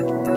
Música